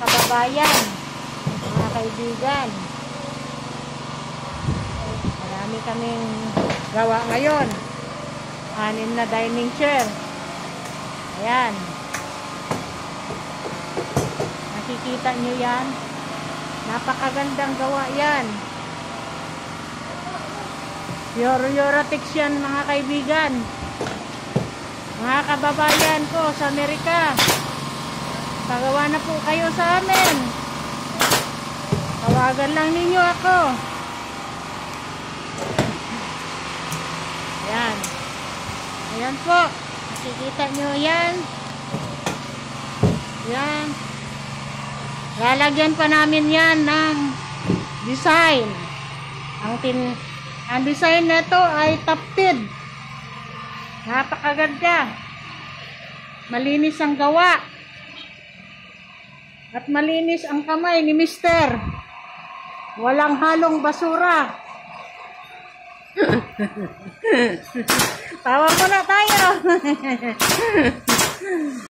kababayan, mga kaibigan. Marami kaming gawa ngayon. Anim na dining chair. Ayan. Nakikita nyo yan? Napakagandang gawa yan. Eurotex yan mga kaibigan. Mga kababayan ko sa Amerika. Pagawa na po kayo sa amin. Tawagan lang ninyo ako. Ayan. Ayan po. Nakikita nyo yan. Yan. Lalagyan pa namin yan ng design. Ang tin ang design nito ay tapted. Napakaganda. Malinis ang gawa. At malinis ang kamay ni Mister. Walang halong basura. Tawa ko na tayo.